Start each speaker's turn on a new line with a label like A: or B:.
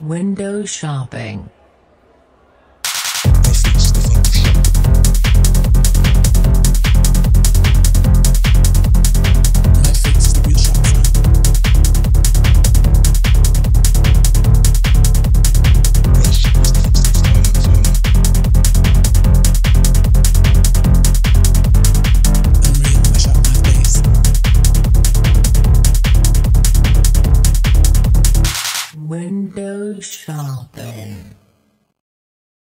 A: Window shopping sharpen.